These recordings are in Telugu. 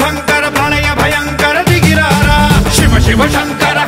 शुभङ्कर दिगिरारा। शिव शिव शंकर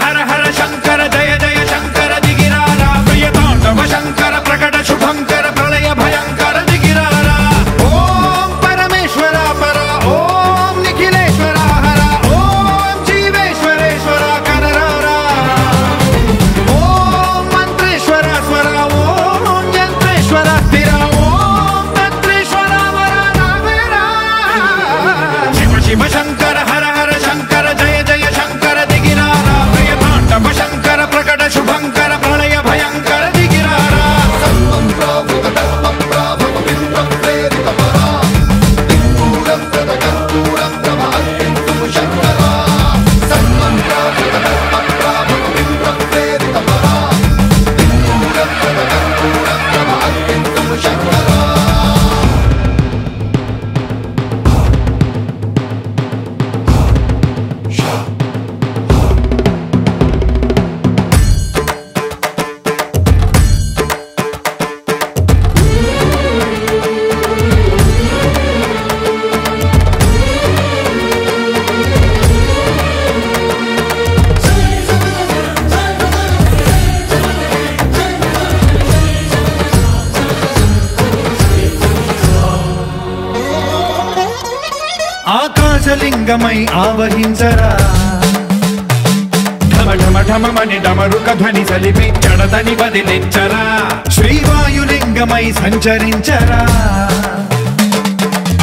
ఢమమని డమరుక ధ్వని చలిపి చెడదని వదిలించరా శ్రీవాయులింగమై సంచరించరా.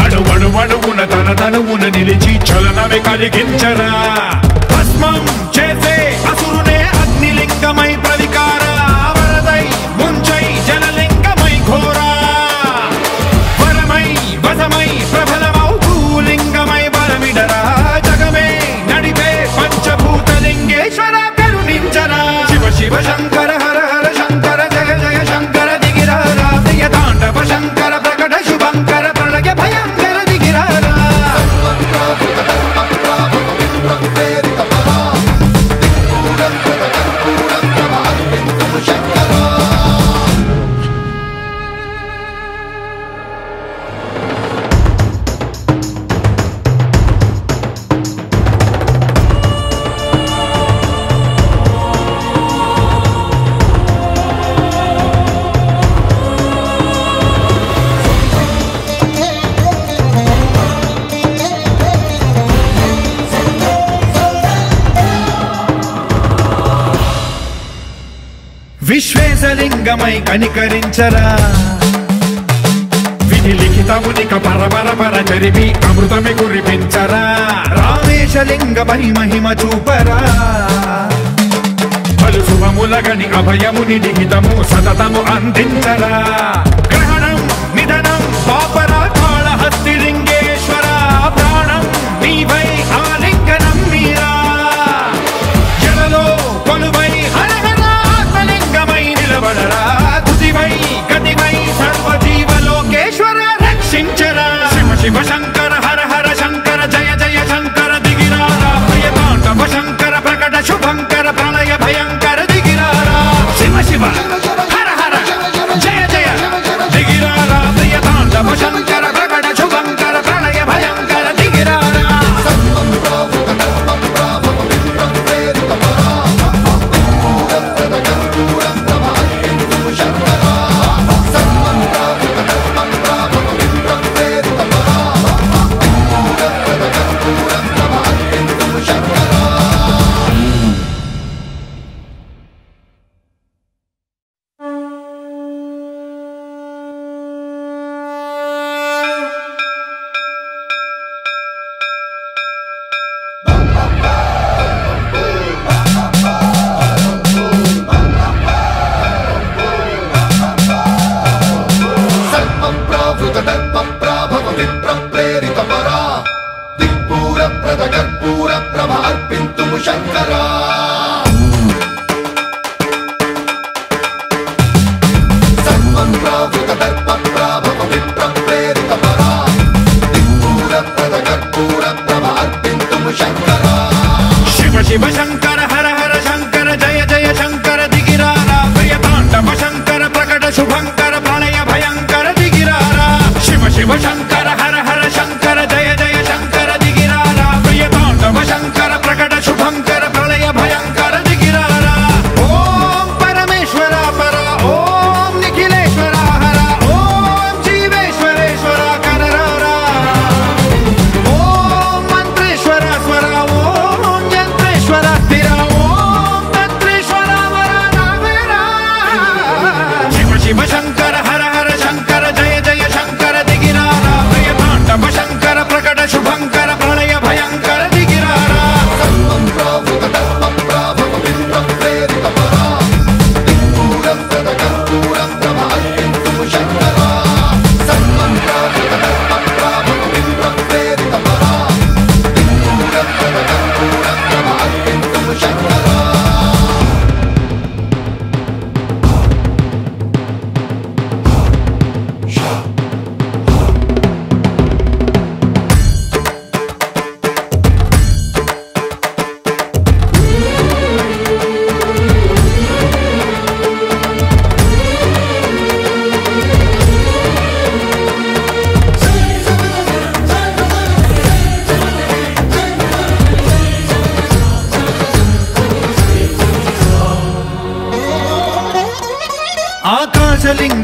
అణువణువణువున తన తనువున నిలిచి చలనమే కలిగించరా. భస్మం చేసే అసురునే అగ్నిలింగమై పై కనికరించరా? విధి లిఖితమునిక పరపర పర చరివి అమృతమి కురిపించరా? రామేశలింగ పై మహిమ చూపరా? పలు శుభములగని అభయముని లిఖితము సతతము అందించరా? Si pasan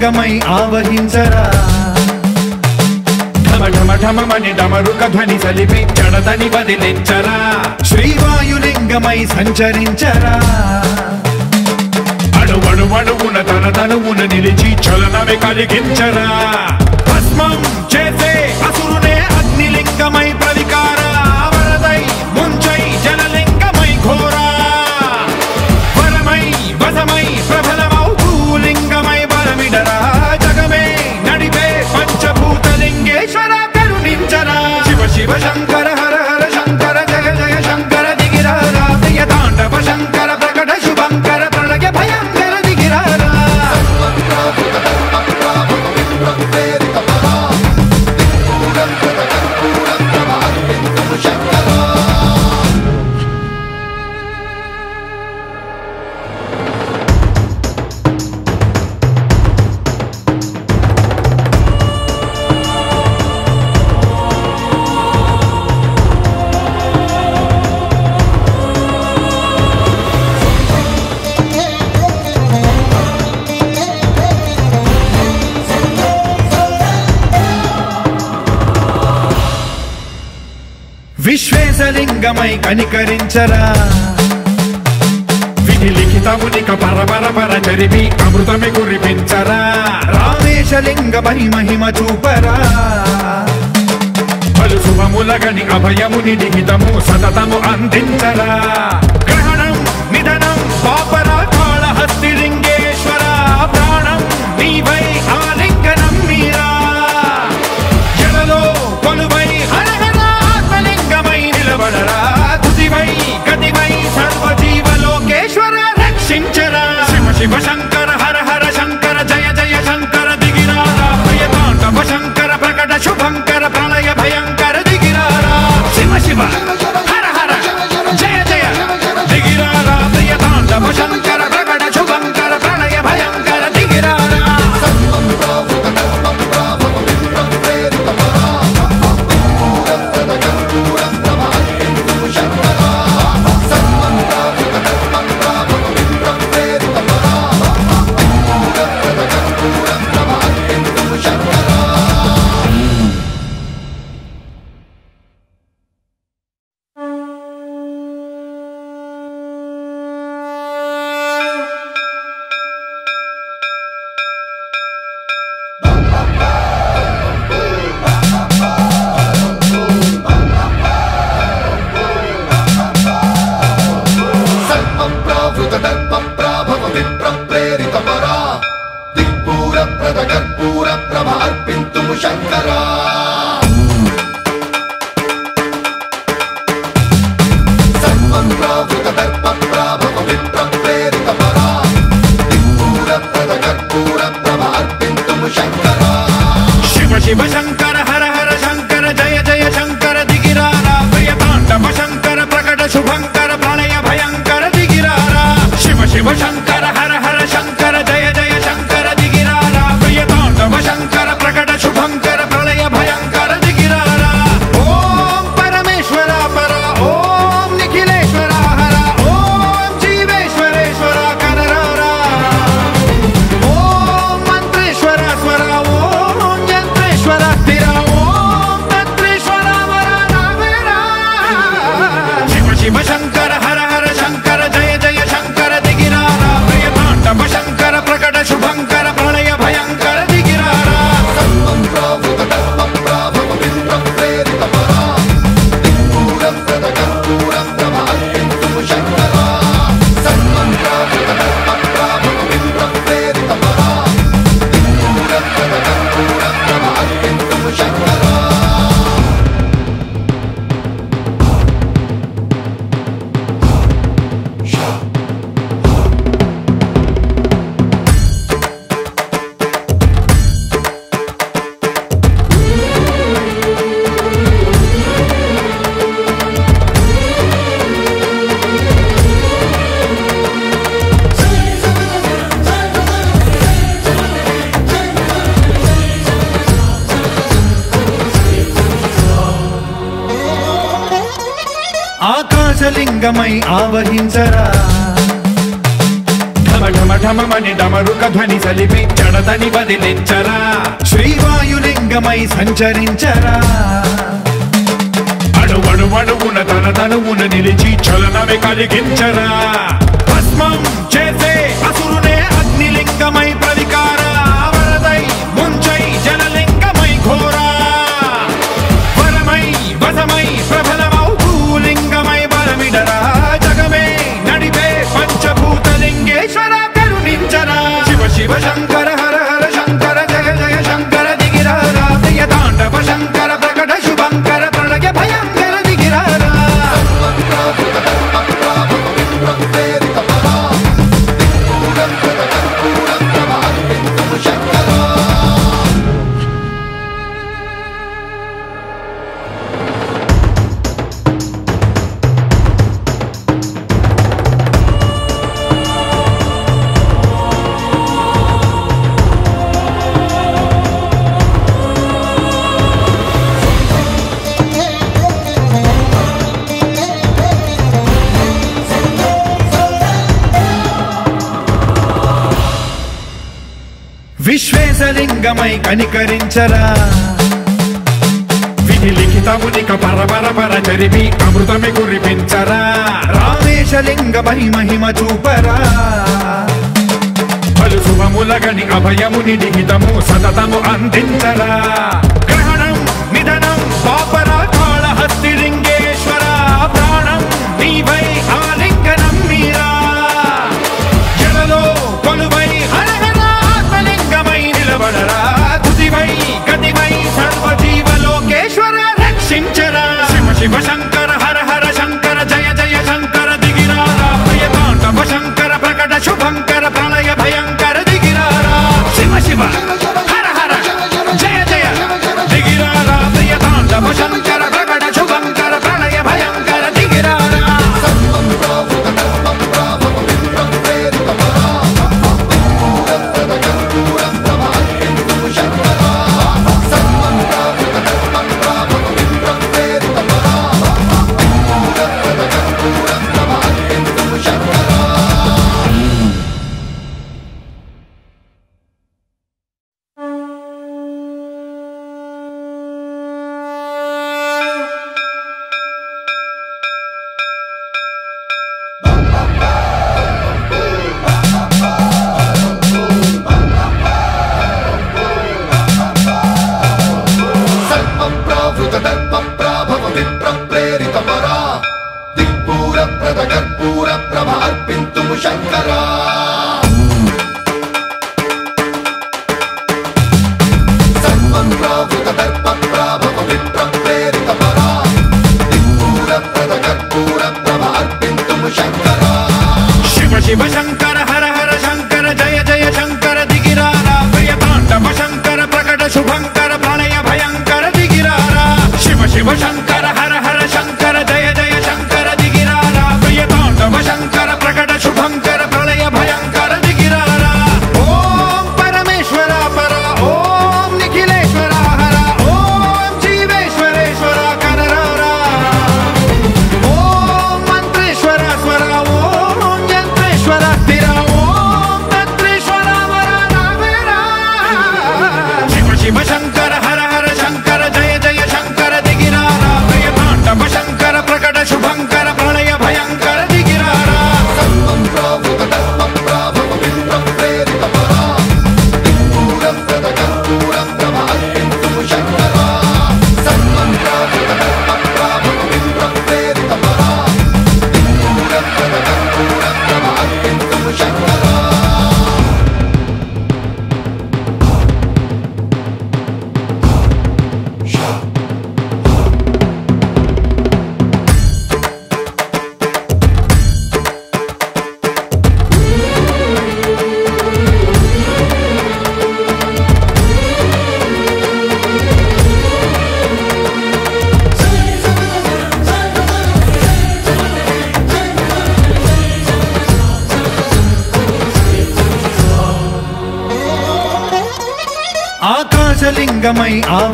సంగమై ఆవహించరా. ఢమఢమని డమరుక ధ్వని సలిపి చెడదని బదిలించరా శ్రీవాయులింగమై సంచరించరా. అణువణువణువున తన తనువున నిలిచి చలనమే కలిగించరా. భస్మం చేసే అసురునే అగ్నిలింగమై ಶಿವಶಂಕರ విశ్వేశలింగమై కనికరించరా. విని లిఖితమునిక పరపర పర చరిపి అమృతమి కురిపించరా. రామేశలింగ మహిమ చూపరా. పలు శుభములగని అభయముని లిఖితము సతతము అందించరా. Si pasan రంగమై ఆవహించరా. ధ్వని సలిపి చెడతని బదిలించరా శ్రీవాయులింగమై సంచరించరా. నిలిచి చలనమే కలిగించరా. భస్మం చేసే అసురునే అగ్నిలింగమై విశ్వేశలింగమై కనికరించరా. విధి లిఖితమునిక పరపర పర జరిపి అమృతమి కురిపించరా. రామేశలింగ మహిమహిమ చూపరా. పలు శుభములగని అభయముని నిహితము సతతము అందించరా. గ్రహణం నిధనం Shashank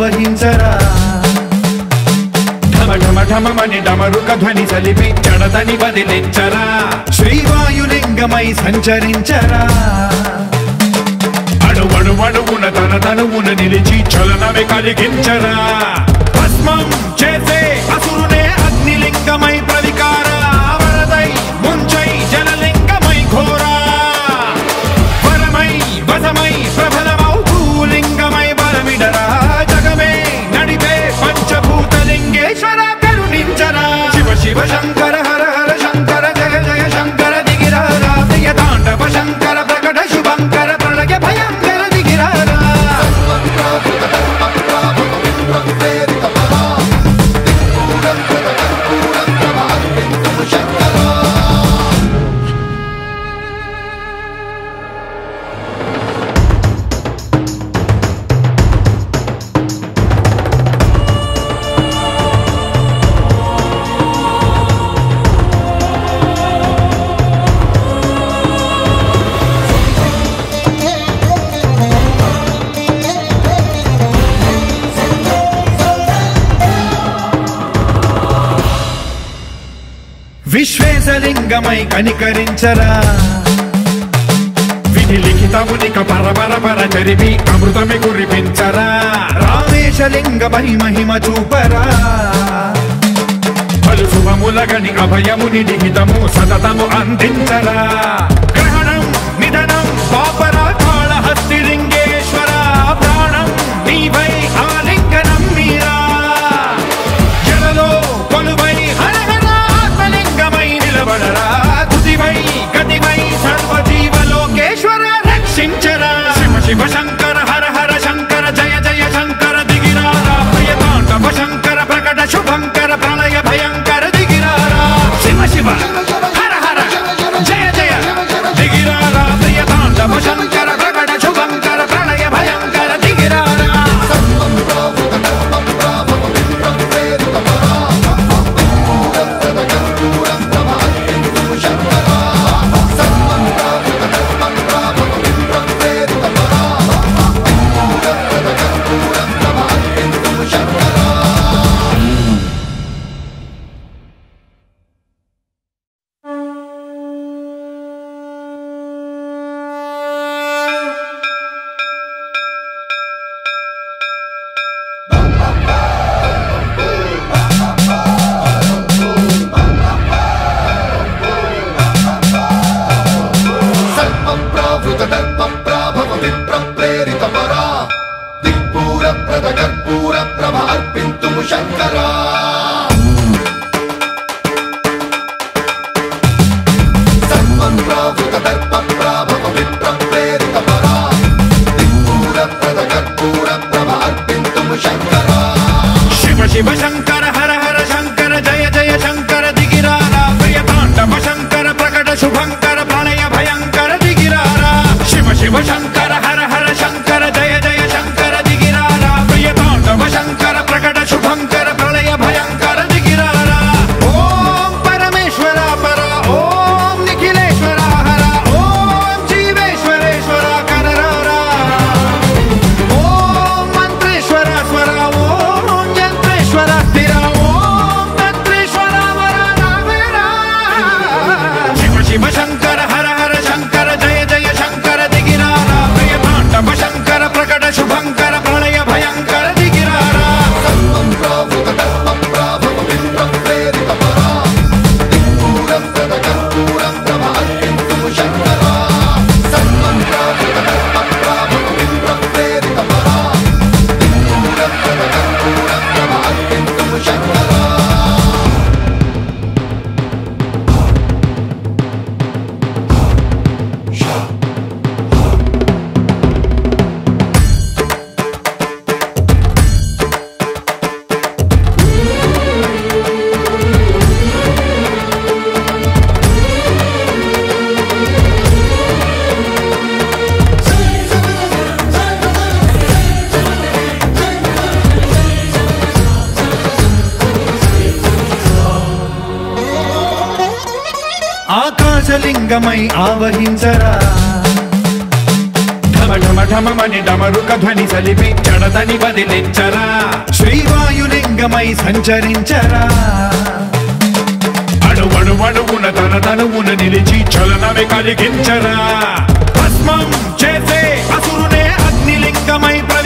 నిర్వహించరా. ఢమఢమని డమరుక ధ్వని సలిపి తన తనువున నిలిచి చలనమే కలిగించరా. భస్మం చేసే అసురునే అగ్నిలింగమై అంగమై కనికరించరా. విధి లిఖితమునిక పరపర పర చరివి అమృతమి కురిపించరా. రామేశలింగ మహిమహిమ చూపరా. పలు శుభములగని అభయముని లిఖితము సతతము అందించరా. పంచలింగమై ఆవహించరా. ధ్వని సలిపి చెడదని బదిలించరా శ్రీవాయులింగమై సంచరించరా. అణువణువణువున తన తనువున నిలిచి చలనమే కలిగించరా. భస్మం చేసే అసురునే అగ్నిలింగమై ప్ర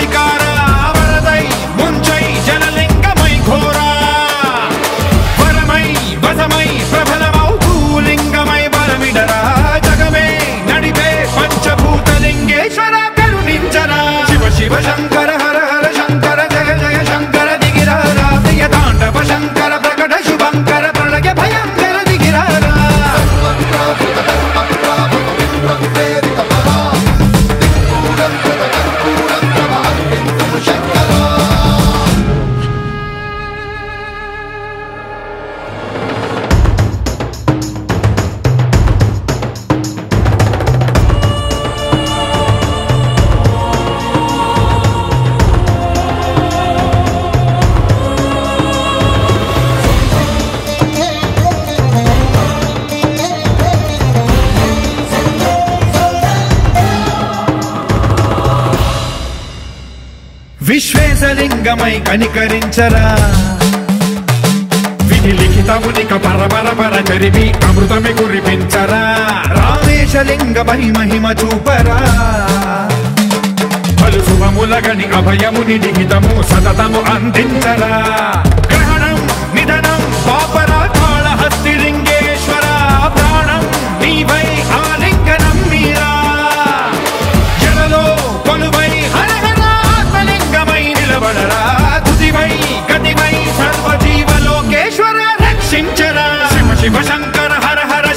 కనికరించరా? విధి లిఖితమునిక పరపరపర చరివి అమృతమి కురిపించరా? రామేశలింగ మహిమహిమ చూపరా? పలు శుభములగని అభయముని లిఖితము సతతము అందించరా? గ్రహ దర్శించరా శివ శివ శంకర హర హర